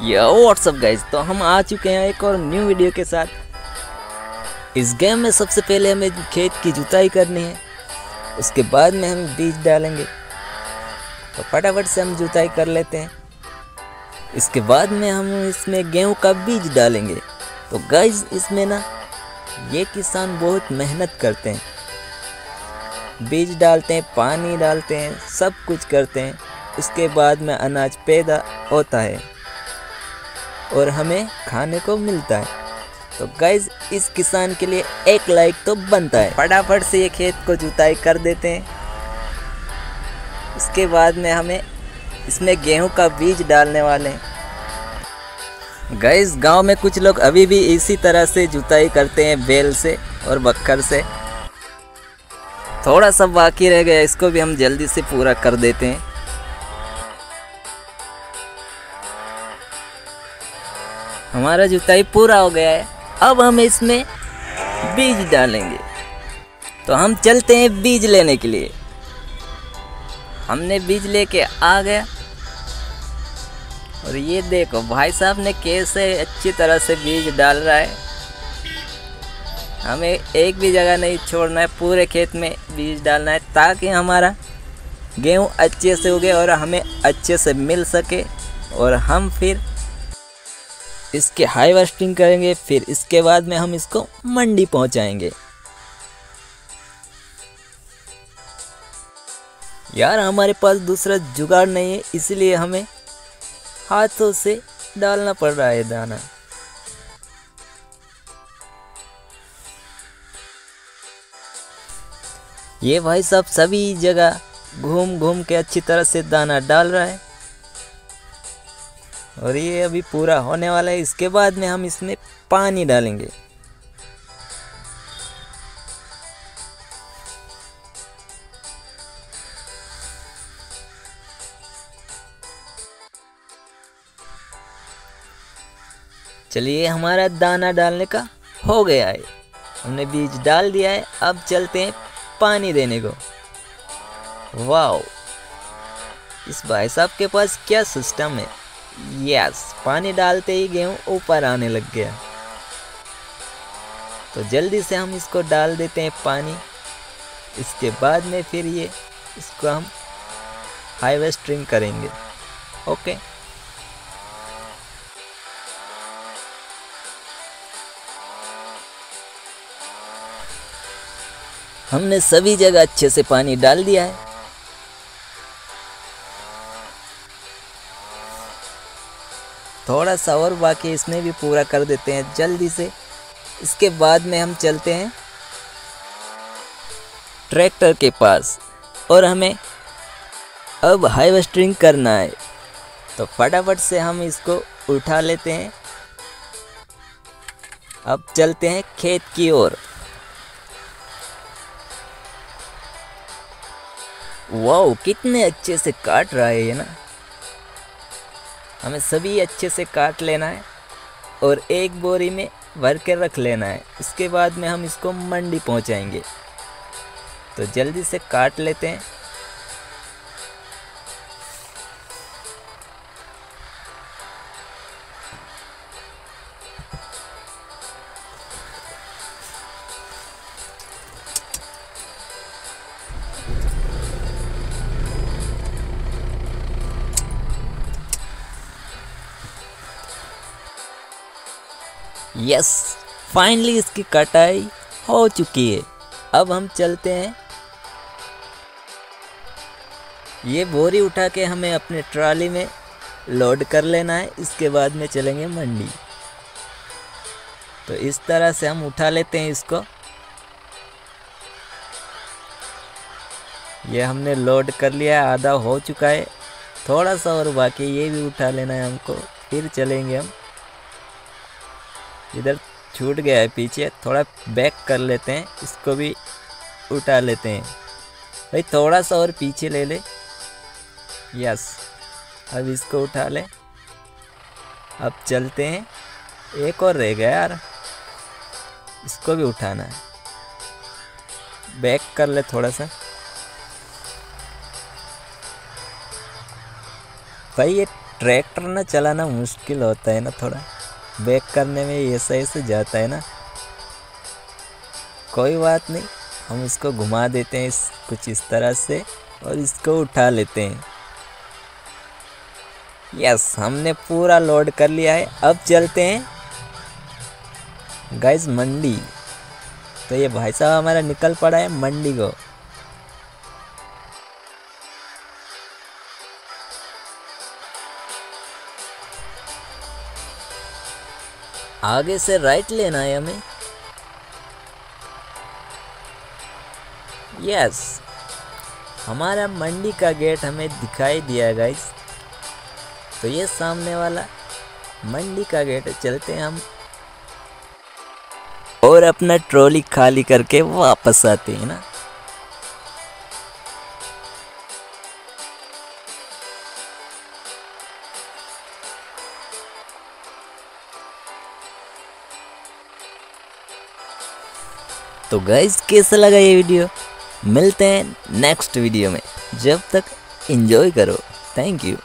यो WhatsApp guys तो हम आ चुके हैं एक और न्यू वीडियो के साथ। इस गेम में सबसे पहले हमें खेत की जुताई करनी है। उसके बाद में हम बीज डालेंगे। तो फटाफट से हम जुताई कर लेते हैं। इसके बाद में हम इसमें गेहूँ का बीज डालेंगे। तो गाइज़ इसमें ना ये किसान बहुत मेहनत करते हैं। बीज डालते हैं, पानी डालते हैं, सब कुछ करते हैं। उसके बाद में अनाज पैदा होता है। और हमें खाने को मिलता है। तो गैज इस किसान के लिए एक लाइक तो बनता है। फटाफट से ये खेत को जुताई कर देते हैं। उसके बाद में हमें इसमें गेहूँ का बीज डालने वाले हैं। गाइज़ गाँव में कुछ लोग अभी भी इसी तरह से जुताई करते हैं बैल से और बक्कर से। थोड़ा सा बाकी रह गया, इसको भी हम जल्दी से पूरा कर देते हैं। हमारा जुताई पूरा हो गया है। अब हम इसमें बीज डालेंगे। तो हम चलते हैं बीज लेने के लिए। हमने बीज लेके आ गया। और ये देखो, भाई साहब ने कैसे अच्छी तरह से बीज डाल रहा है। हमें एक भी जगह नहीं छोड़ना है, पूरे खेत में बीज डालना है, ताकि हमारा गेहूँ अच्छे से उगे और हमें अच्छे से मिल सके। और हम फिर इसके हार्वेस्टिंग करेंगे, फिर इसके बाद में हम इसको मंडी पहुंचाएँगे। यार, हमारे पास दूसरा जुगाड़ नहीं है, इसलिए हमें हाथों से डालना पड़ रहा है दाना। ये भाई साहब सभी जगह घूम घूम के अच्छी तरह से दाना डाल रहा है। और ये अभी पूरा होने वाला है, इसके बाद में हम इसमें पानी डालेंगे। चलिए, हमारा दाना डालने का हो गया है। हमने बीज डाल दिया है, अब चलते हैं पानी देने को। वाओ! इस भाई साहब के पास क्या सिस्टम है? यस पानी डालते ही गेहूँ ऊपर आने लग गया। तो जल्दी से हम इसको डाल देते हैं पानी। इसके बाद में फिर ये, इसको हम हार्वेस्टिंग करेंगे। ओके? हमने सभी जगह अच्छे से पानी डाल दिया है। थोड़ा सा और बाकी इसमें भी पूरा कर देते हैं जल्दी से। इसके बाद में हम चलते हैं ट्रैक्टर के पास और हमें अब हार्वेस्टिंग करना है। तो फटाफट से हम इसको उठा लेते हैं। अब चलते हैं खेत की ओर। वाओ, कितने अच्छे से काट रहा है ये ना। हमें सभी अच्छे से काट लेना है और एक बोरी में भर के रख लेना है। उसके बाद में हम इसको मंडी पहुंचाएँगे। तो जल्दी से काट लेते हैं। यस फाइनली इसकी कटाई हो चुकी है। अब हम चलते हैं। ये बोरी उठा के हमें अपने ट्रॉली में लोड कर लेना है। इसके बाद में चलेंगे मंडी। तो इस तरह से हम उठा लेते हैं इसको। ये हमने लोड कर लिया आधा हो चुका है। थोड़ा सा और बाकी ये भी उठा लेना है हमको। फिर चलेंगे हम। इधर छूट गया है, पीछे थोड़ा बैक कर लेते हैं, इसको भी उठा लेते हैं। भाई, थोड़ा सा और पीछे ले ले। यस अब इसको उठा ले। अब चलते हैं। एक और रह गया यार। इसको भी उठाना है। बैक कर ले थोड़ा सा। भाई, ये ट्रैक्टर ना चलाना मुश्किल होता है ना थोड़ा। बैक करने में ऐसा ऐसे जाता है ना? कोई बात नहीं, हम इसको घुमा देते हैं इस, कुछ इस तरह से और इसको उठा लेते हैं। यस, हमने पूरा लोड कर लिया है, अब चलते हैं। गाइस, मंडी। तो ये भाई साहब हमारा निकल पड़ा है मंडी को। आगे से राइट लेना है हमें। यस हमारा मंडी का गेट हमें दिखाई दिया गाइस तो ये सामने वाला, मंडी का गेट चलते हैं हम। और अपना ट्रॉली खाली करके वापस आते हैं ना। तो गाइज़ कैसा लगा ये वीडियो मिलते हैं नेक्स्ट वीडियो में। जब तक इन्जॉय करो। Thank you